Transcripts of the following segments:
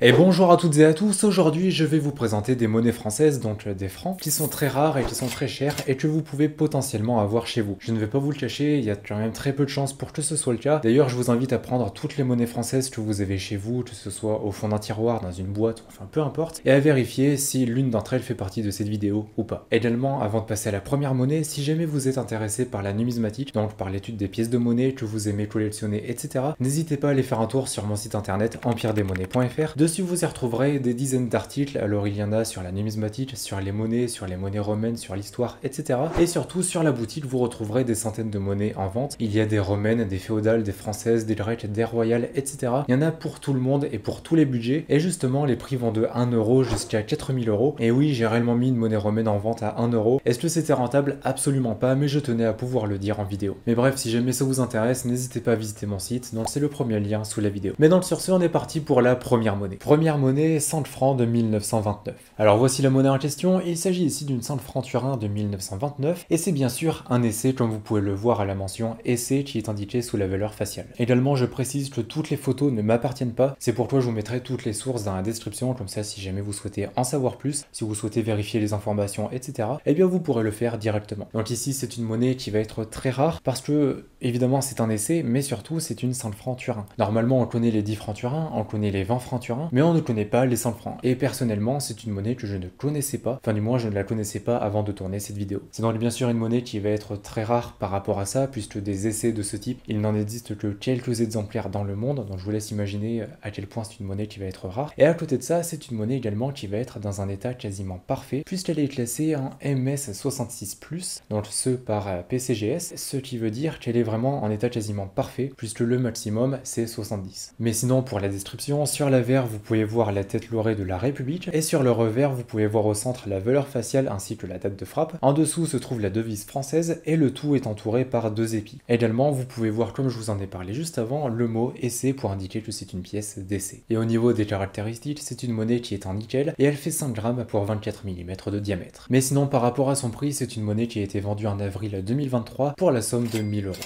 Et bonjour à toutes et à tous, aujourd'hui je vais vous présenter des monnaies françaises, donc euh, des francs, qui sont très rares et qui sont très chères et que vous pouvez potentiellement avoir chez vous. Je ne vais pas vous le cacher, il y a quand même très peu de chances pour que ce soit le cas. D'ailleurs je vous invite à prendre toutes les monnaies françaises que vous avez chez vous, que ce soit au fond d'un tiroir, dans une boîte, enfin peu importe, et à vérifier si l'une d'entre elles fait partie de cette vidéo ou pas. Également, avant de passer à la première monnaie, si jamais vous êtes intéressé par la numismatique, donc par l'étude des pièces de monnaie que vous aimez collectionner, etc., n'hésitez pas à aller faire un tour sur mon site internet empiredesmonnaies.fr Vous y retrouverez des dizaines d'articles. Alors, il y en a sur la numismatique, sur les monnaies, sur les monnaies romaines, sur l'histoire, etc. Et surtout, sur la boutique, vous retrouverez des centaines de monnaies en vente. Il y a des romaines, des féodales, des françaises, des grecques, des royales, etc. Il y en a pour tout le monde et pour tous les budgets. Et justement, les prix vont de 1 euro jusqu'à 4000 euros. Et oui, j'ai réellement mis une monnaie romaine en vente à 1 euro. Est-ce que c'était rentable? Absolument pas, mais je tenais à pouvoir le dire en vidéo. Mais bref, si jamais ça vous intéresse, n'hésitez pas à visiter mon site. Donc, c'est le premier lien sous la vidéo. Mais donc, sur ce, on est parti pour la première monnaie. Première monnaie 100 francs de 1929. Alors voici la monnaie en question, il s'agit ici d'une 100 francs Turin de 1929, et c'est bien sûr un essai comme vous pouvez le voir à la mention essai qui est indiqué sous la valeur faciale. Également je précise que toutes les photos ne m'appartiennent pas, c'est pourquoi je vous mettrai toutes les sources dans la description, comme ça si jamais vous souhaitez en savoir plus, si vous souhaitez vérifier les informations, etc., eh bien vous pourrez le faire directement. Donc ici c'est une monnaie qui va être très rare, parce que évidemment c'est un essai, mais surtout c'est une 100 francs Turin. Normalement on connaît les 10 francs Turin, on connaît les 20 francs Turin, mais on ne connaît pas les 100 francs. Et personnellement, c'est une monnaie que je ne connaissais pas, enfin du moins je ne la connaissais pas avant de tourner cette vidéo. C'est donc bien sûr une monnaie qui va être très rare par rapport à ça, puisque des essais de ce type, il n'en existe que quelques exemplaires dans le monde, donc je vous laisse imaginer à quel point c'est une monnaie qui va être rare. Et à côté de ça, c'est une monnaie également qui va être dans un état quasiment parfait, puisqu'elle est classée en MS66+, donc ce par PCGS, ce qui veut dire qu'elle est vraiment en état quasiment parfait, puisque le maximum c'est 70. Mais sinon pour la description, sur la verre vous pouvez voir la tête lorée de la République, et sur le revers, vous pouvez voir au centre la valeur faciale ainsi que la date de frappe. En dessous se trouve la devise française, et le tout est entouré par deux épis. Également, vous pouvez voir, comme je vous en ai parlé juste avant, le mot essai pour indiquer que c'est une pièce d'essai. Et au niveau des caractéristiques, c'est une monnaie qui est en nickel, et elle fait 5 grammes pour 24 mm de diamètre. Mais sinon, par rapport à son prix, c'est une monnaie qui a été vendue en avril 2023 pour la somme de 1000 euros.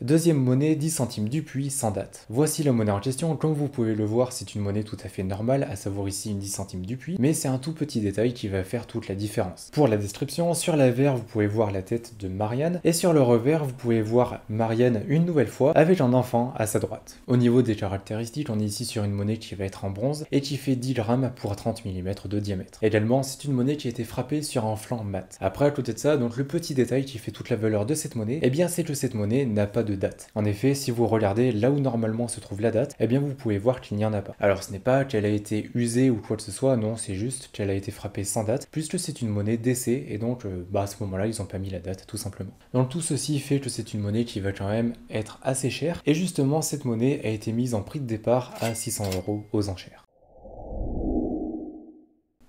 Deuxième monnaie, 10 centimes du puits sans date. Voici la monnaie en question, comme vous pouvez le voir, c'est une monnaie tout à fait normale, à savoir ici une 10 centimes du puits, mais c'est un tout petit détail qui va faire toute la différence. Pour la description, sur la verre, vous pouvez voir la tête de Marianne, et sur le revers, vous pouvez voir Marianne une nouvelle fois, avec un enfant à sa droite. Au niveau des caractéristiques, on est ici sur une monnaie qui va être en bronze, et qui fait 10 grammes pour 30 mm de diamètre. Également, c'est une monnaie qui a été frappée sur un flanc mat. Après, à côté de ça, donc le petit détail qui fait toute la valeur de cette monnaie, eh bien c'est que cette monnaie n'a pas de date. En effet, si vous regardez là où normalement se trouve la date, eh bien vous pouvez voir qu'il n'y en a pas. Alors ce n'est pas qu'elle a été usée ou quoi que ce soit, non, c'est juste qu'elle a été frappée sans date, puisque c'est une monnaie d'essai, et donc euh, bah, à ce moment-là, ils n'ont pas mis la date, tout simplement. Donc tout ceci fait que c'est une monnaie qui va quand même être assez chère, et justement cette monnaie a été mise en prix de départ à 600 euros aux enchères.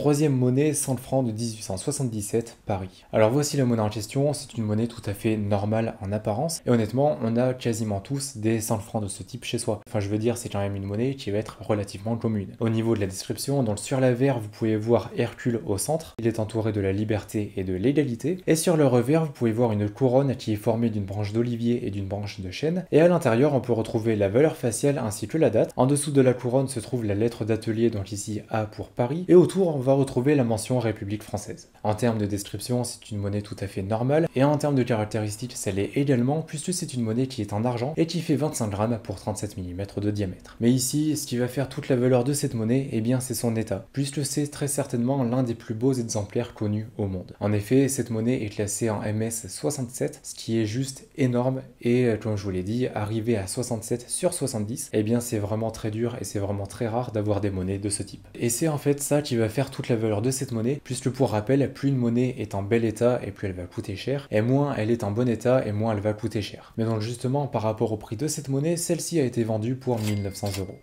Troisième monnaie, 100 francs de 1877, Paris. Alors voici la monnaie en question, c'est une monnaie tout à fait normale en apparence, et honnêtement, on a quasiment tous des 100 francs de ce type chez soi. Enfin, je veux dire, c'est quand même une monnaie qui va être relativement commune. Au niveau de la description, donc sur la verre, vous pouvez voir Hercule au centre, il est entouré de la liberté et de l'égalité, et sur le revers, vous pouvez voir une couronne qui est formée d'une branche d'olivier et d'une branche de chêne, et à l'intérieur, on peut retrouver la valeur faciale ainsi que la date. En dessous de la couronne se trouve la lettre d'atelier, donc ici A pour Paris, et autour, on va retrouver la mention République française. En termes de description, c'est une monnaie tout à fait normale, et en termes de caractéristiques, ça l'est également, puisque c'est une monnaie qui est en argent et qui fait 25 grammes pour 37 mm de diamètre. Mais ici, ce qui va faire toute la valeur de cette monnaie, eh bien c'est son état, puisque c'est très certainement l'un des plus beaux exemplaires connus au monde. En effet, cette monnaie est classée en MS 67, ce qui est juste énorme, et euh, comme je vous l'ai dit, arriver à 67 sur 70, eh bien c'est vraiment très dur et c'est vraiment très rare d'avoir des monnaies de ce type. Et c'est en fait ça qui va faire la valeur de cette monnaie, puisque pour rappel, plus une monnaie est en bel état et plus elle va coûter cher, et moins elle est en bon état et moins elle va coûter cher. Mais donc justement, par rapport au prix de cette monnaie, celle-ci a été vendue pour 1900 euros.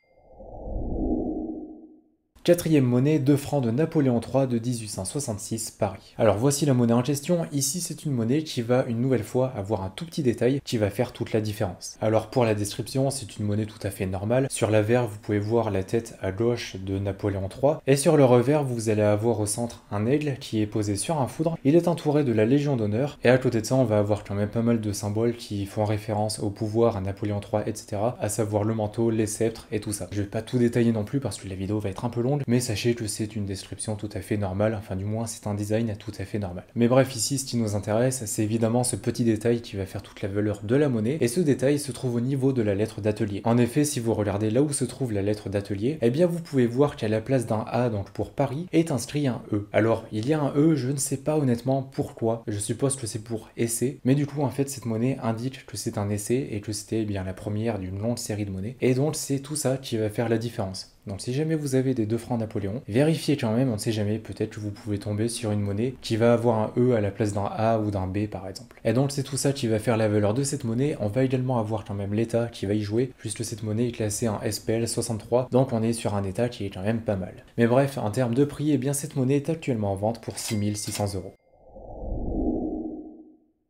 Quatrième monnaie, 2 francs de Napoléon III de 1866, Paris. Alors voici la monnaie en question. Ici, c'est une monnaie qui va une nouvelle fois avoir un tout petit détail qui va faire toute la différence. Alors pour la description, c'est une monnaie tout à fait normale. Sur l'avers, vous pouvez voir la tête à gauche de Napoléon III. Et sur le revers, vous allez avoir au centre un aigle qui est posé sur un foudre. Il est entouré de la Légion d'honneur. Et à côté de ça, on va avoir quand même pas mal de symboles qui font référence au pouvoir, à Napoléon III, etc. À savoir le manteau, les sceptres et tout ça. Je vais pas tout détailler non plus parce que la vidéo va être un peu longue mais sachez que c'est une description tout à fait normale, enfin du moins c'est un design tout à fait normal. Mais bref, ici ce qui nous intéresse, c'est évidemment ce petit détail qui va faire toute la valeur de la monnaie, et ce détail se trouve au niveau de la lettre d'atelier. En effet, si vous regardez là où se trouve la lettre d'atelier, eh bien vous pouvez voir qu'à la place d'un A, donc pour Paris, est inscrit un E. Alors, il y a un E, je ne sais pas honnêtement pourquoi, je suppose que c'est pour essai, mais du coup en fait cette monnaie indique que c'est un essai et que c'était eh bien la première d'une longue série de monnaies, et donc c'est tout ça qui va faire la différence. Donc si jamais vous avez des 2 francs Napoléon, vérifiez quand même, on ne sait jamais, peut-être que vous pouvez tomber sur une monnaie qui va avoir un E à la place d'un A ou d'un B par exemple. Et donc c'est tout ça qui va faire la valeur de cette monnaie. On va également avoir quand même l'état qui va y jouer, puisque cette monnaie est classée en SPL 63, donc on est sur un état qui est quand même pas mal. Mais bref, en termes de prix, eh bien cette monnaie est actuellement en vente pour 6600 euros.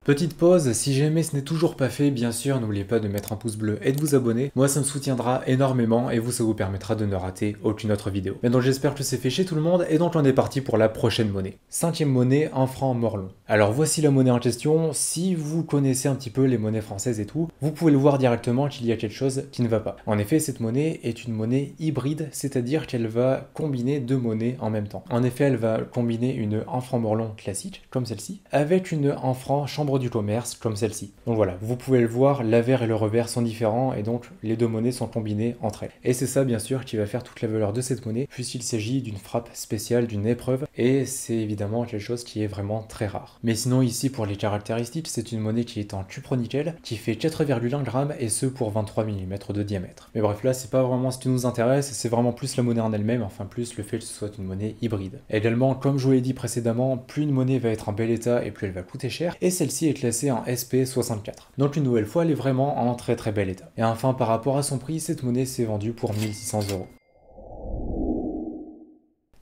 Petite pause, si jamais ce n'est toujours pas fait, bien sûr, n'oubliez pas de mettre un pouce bleu et de vous abonner. Moi, ça me soutiendra énormément et vous, ça vous permettra de ne rater aucune autre vidéo. Mais donc, j'espère que c'est fait chez tout le monde et donc on est parti pour la prochaine monnaie. Cinquième monnaie, un franc morlon. Alors, voici la monnaie en question. Si vous connaissez un petit peu les monnaies françaises et tout, vous pouvez le voir directement qu'il y a quelque chose qui ne va pas. En effet, cette monnaie est une monnaie hybride, c'est-à-dire qu'elle va combiner deux monnaies en même temps. En effet, elle va combiner une en franc morlon classique, comme celle-ci, avec une en franc chambre du commerce comme celle-ci. Donc voilà, vous pouvez le voir, l'avers et le revers sont différents et donc les deux monnaies sont combinées entre elles. Et c'est ça bien sûr qui va faire toute la valeur de cette monnaie puisqu'il s'agit d'une frappe spéciale, d'une épreuve et c'est évidemment quelque chose qui est vraiment très rare. Mais sinon ici pour les caractéristiques, c'est une monnaie qui est en cupronickel qui fait 4,1 grammes et ce pour 23 mm de diamètre. Mais bref là c'est pas vraiment ce qui nous intéresse, c'est vraiment plus la monnaie en elle-même, enfin plus le fait que ce soit une monnaie hybride. Également comme je vous l'ai dit précédemment, plus une monnaie va être en bel état et plus elle va coûter cher et celle-ci est classée en SP64. Donc une nouvelle fois, elle est vraiment en très très bel état. Et enfin, par rapport à son prix, cette monnaie s'est vendue pour 1600 euros.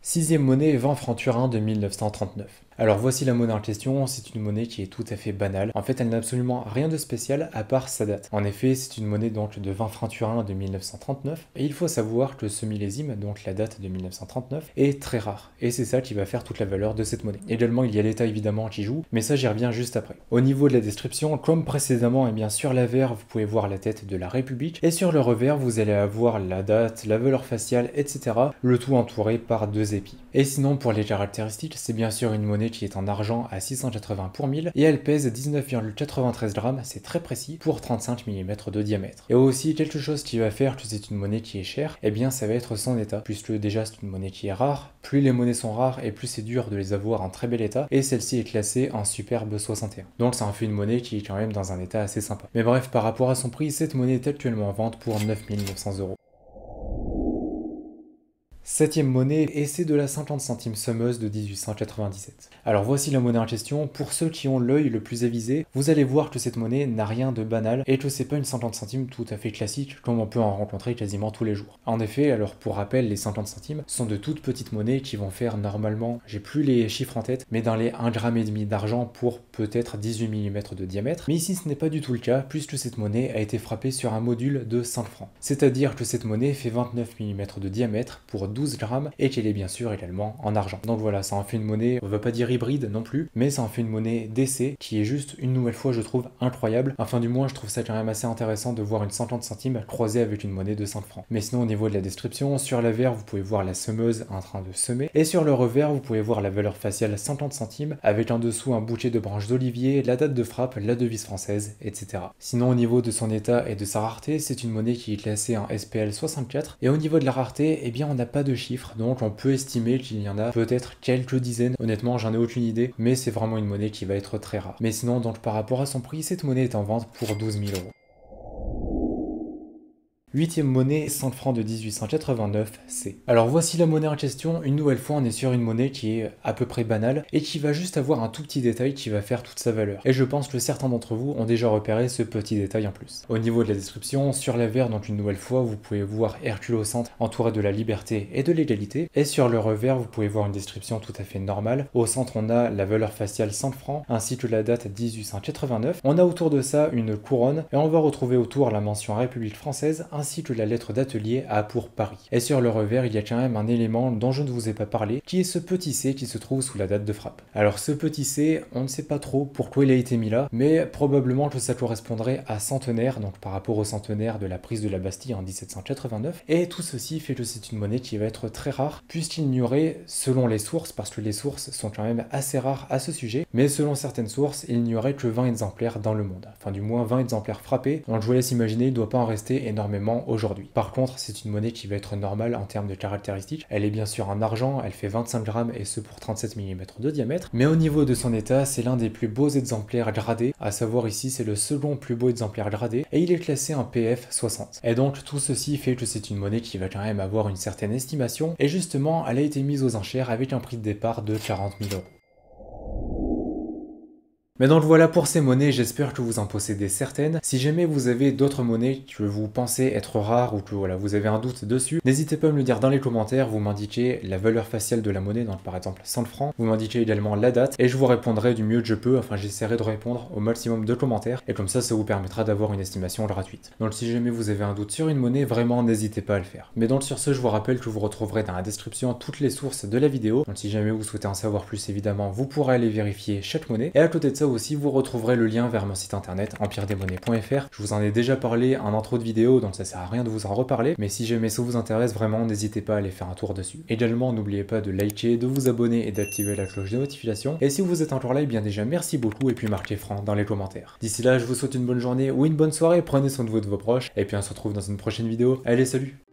Sixième monnaie, 20 francs Turin de 1939. Alors voici la monnaie en question, c'est une monnaie qui est tout à fait banale. En fait, elle n'a absolument rien de spécial à part sa date. En effet, c'est une monnaie donc de 20 francs Turin de 1939, et il faut savoir que ce millésime, donc la date de 1939, est très rare. Et c'est ça qui va faire toute la valeur de cette monnaie. Également, il y a l'état évidemment qui joue, mais ça j'y reviens juste après. Au niveau de la description, comme précédemment, et eh bien sur l'avers, vous pouvez voir la tête de la République, et sur le revers, vous allez avoir la date, la valeur faciale, etc. Le tout entouré par deux épis. Et sinon, pour les caractéristiques, c'est bien sûr une monnaie qui est en argent à 680 pour 1000 et elle pèse 19,93 grammes, c'est très précis, pour 35 mm de diamètre. Et aussi quelque chose qui va faire que c'est une monnaie qui est chère, et eh bien ça va être son état, puisque déjà c'est une monnaie qui est rare, plus les monnaies sont rares et plus c'est dur de les avoir en très bel état, et celle-ci est classée en superbe 61. Donc ça en fait une monnaie qui est quand même dans un état assez sympa. Mais bref, par rapport à son prix, cette monnaie est actuellement en vente pour 9900 euros. Septième monnaie, et c'est de la 50 centimes sommeuse de 1897. Alors voici la monnaie en question. Pour ceux qui ont l'œil le plus avisé, vous allez voir que cette monnaie n'a rien de banal et que c'est pas une 50 centimes tout à fait classique comme on peut en rencontrer quasiment tous les jours. En effet, alors pour rappel, les 50 centimes sont de toutes petites monnaies qui vont faire normalement, j'ai plus les chiffres en tête, mais dans les 1 gramme et demi d'argent pour peut-être 18 mm de diamètre. Mais ici ce n'est pas du tout le cas puisque cette monnaie a été frappée sur un module de 5 francs. C'est-à-dire que cette monnaie fait 29 mm de diamètre pour 12 grammes et qu'elle est bien sûr également en argent. Donc voilà, ça en fait une monnaie, on va pas dire hybride non plus, mais ça en fait une monnaie d'essai qui est juste une nouvelle fois je trouve incroyable. Enfin du moins je trouve ça quand même assez intéressant de voir une 50 centimes croisée avec une monnaie de 5 francs. Mais sinon au niveau de la description, sur l'avers vous pouvez voir la semeuse en train de semer et sur le revers vous pouvez voir la valeur faciale 50 centimes avec en dessous un bouquet de branches d'olivier, la date de frappe, la devise française, etc. Sinon au niveau de son état et de sa rareté, c'est une monnaie qui est classée en SPL 64 et au niveau de la rareté, eh bien on n'a pas de chiffres, donc on peut estimer qu'il y en a peut-être quelques dizaines. Honnêtement, j'en ai aucune idée, mais c'est vraiment une monnaie qui va être très rare. Mais sinon, donc par rapport à son prix, cette monnaie est en vente pour 12 000 euros. Huitième monnaie, 100 francs de 1889, C. Alors voici la monnaie en question, une nouvelle fois on est sur une monnaie qui est à peu près banale et qui va juste avoir un tout petit détail qui va faire toute sa valeur. Et je pense que certains d'entre vous ont déjà repéré ce petit détail en plus. Au niveau de la description, sur la donc une nouvelle fois, vous pouvez voir Hercule au centre entouré de la liberté et de l'égalité. Et sur le revers, vous pouvez voir une description tout à fait normale. Au centre, on a la valeur faciale 100 francs ainsi que la date 1889. On a autour de ça une couronne et on va retrouver autour la mention République française ainsi que la lettre d'atelier A pour Paris. Et sur le revers, il y a quand même un élément dont je ne vous ai pas parlé, qui est ce petit C qui se trouve sous la date de frappe. Alors ce petit C, on ne sait pas trop pourquoi il a été mis là, mais probablement que ça correspondrait à centenaire, donc par rapport au centenaire de la prise de la Bastille en 1789. Et tout ceci fait que c'est une monnaie qui va être très rare, puisqu'il n'y aurait, selon les sources, parce que les sources sont quand même assez rares à ce sujet, mais selon certaines sources, il n'y aurait que 20 exemplaires dans le monde. Enfin du moins 20 exemplaires frappés, donc je vous laisse imaginer, il ne doit pas en rester énormément aujourd'hui. Par contre, c'est une monnaie qui va être normale en termes de caractéristiques. Elle est bien sûr en argent, elle fait 25 grammes et ce pour 37 mm de diamètre, mais au niveau de son état, c'est l'un des plus beaux exemplaires gradés, à savoir ici c'est le second plus beau exemplaire gradé, et il est classé en PF 60. Et donc tout ceci fait que c'est une monnaie qui va quand même avoir une certaine estimation, et justement elle a été mise aux enchères avec un prix de départ de 40 000 euros. Mais donc voilà pour ces monnaies, j'espère que vous en possédez certaines. Si jamais vous avez d'autres monnaies que vous pensez être rares ou que voilà, vous avez un doute dessus, n'hésitez pas à me le dire dans les commentaires, vous m'indiquez la valeur faciale de la monnaie, donc par exemple 100 francs, vous m'indiquez également la date, et je vous répondrai du mieux que je peux, enfin j'essaierai de répondre au maximum de commentaires, et comme ça ça vous permettra d'avoir une estimation gratuite. Donc si jamais vous avez un doute sur une monnaie, vraiment n'hésitez pas à le faire. Mais donc sur ce, je vous rappelle que vous retrouverez dans la description toutes les sources de la vidéo, donc si jamais vous souhaitez en savoir plus évidemment, vous pourrez aller vérifier chaque monnaie, et à côté de ça aussi, vous retrouverez le lien vers mon site internet empiredesmonnaies.fr. Je vous en ai déjà parlé en intro de vidéo, donc ça sert à rien de vous en reparler, mais si jamais ça vous intéresse vraiment, n'hésitez pas à aller faire un tour dessus. Également, n'oubliez pas de liker, de vous abonner et d'activer la cloche de notification. Et si vous êtes encore là, et eh bien déjà merci beaucoup et puis marquez franc dans les commentaires. D'ici là, je vous souhaite une bonne journée ou une bonne soirée, prenez soin de vous de vos proches, et puis on se retrouve dans une prochaine vidéo. Allez, salut